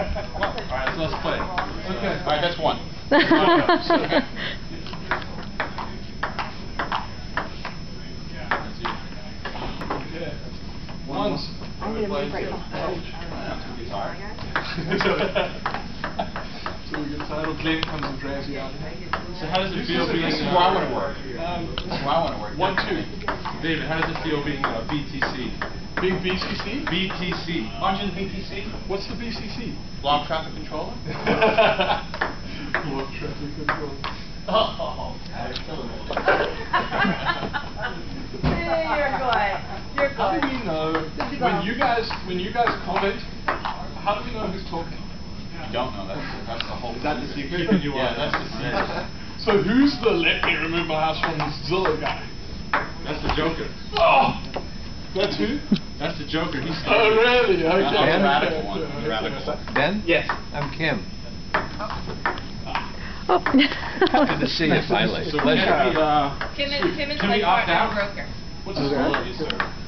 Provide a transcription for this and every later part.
Alright, so let's play. Okay. Alright, that's one. Okay. Once. I'm gonna move right we get title Glenn comes and drags you out. So how does it feel being... This is where I wanna work. Um, This is where I wanna work. One, two. David, how does it feel being uh, BTC? Big BCC? BTC. Aren't you the BTC? What's the BCC? Block traffic controller? Block traffic control. Oh. Hey, you're good. You're How do good. we know when you guys when you guys comment? How do we know who's talking? You don't know, that's, that's the whole. Is that the secret? Yeah, You want that's the secret. So who's the let me remove my house from Zillow guy? That's the Joker. Oh, that's who? That's the Joker. He's Oh, really? Okay. I'm the radical one, the radical one. Ben? Yes. I'm Kim. Oh. Happy to see you finally. So we Pleasure. have uh, Kim is, Kim is Can my we opt partner out? broker. What's his Okay. name? Yes, sir.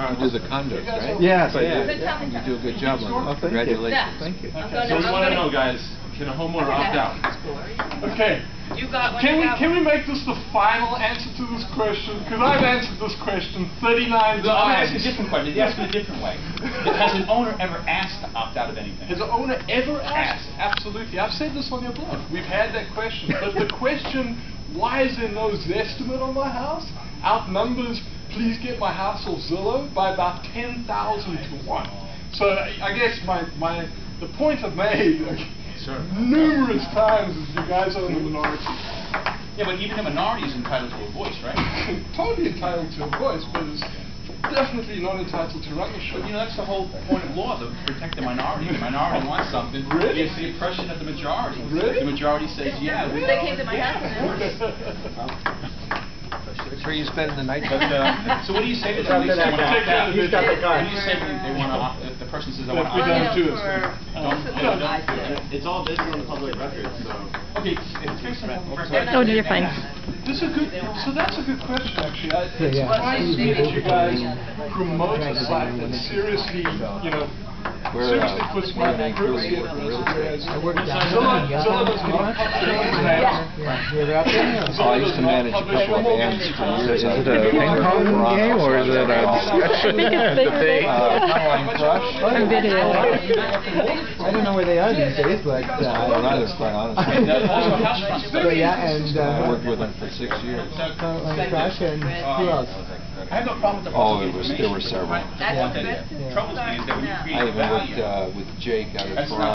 You do the condos, right? Yes, But yeah. you- Good job, good You do a good job on Oh, it. thank you. Congratulations. Yeah. Thank you. So we want to know, guys, can a homeowner opt out? Okay. you got one, Can you we got can we make this the final answer to this question? Because I've answered this question 39 No, I'm gonna ask a different question. Ask it a different way. Has an owner ever asked to opt out of anything? Has the owner ever asked? Absolutely. I've said this on your blog. We've had that question. But the question, why is there no Zestimate on my house, outnumbers please get my house off Zillow by about 10,000 to 1. So I I guess my, my the point I've made Sure. numerous times is you guys are in the minority. Yeah, but even a minority is entitled to a voice, right? totally entitled to a voice, but is definitely not entitled to run the show. But you know, that's the whole point of law, to protect the minority. The minority wants something. Really? It's the oppression of the majority. Really? The majority says, yeah. They came to my house and That's where you spend the night. But, uh, so what do you say to them? They say they wanna opt out. He's got the What do you say when they wanna opt, if the person says, I wanna We opt don't out? do it. Don't- don't- I said. It's all digital on the public record, so. Okay, it's based on public record- Oh, no, you're fine. This is a good, so that's a good question, actually. I- It surprises me that you guys promote a site that seriously, you know, We're, uh, puts we're in privacy Vancouver at for risk. real estate. whereas I work Zillow, Zillow does not publish your name. Oh, I used to manage a couple of bands for years. Is it a ping pong game or is it a discussion? I think it's bigger debate? than- Uh, Caroline Crush. On video. I don't know where they are these days, but I don't uh, either, quite honestly. And, uh, also house front stuff. but yeah, and I worked uh, with them for six years. Caroline Crush and who else? I have no problem with the Oh, public there was- information. there were several. What that Yeah. troubles me is that when you I create even worked value. uh, with Jake out of That's Toronto.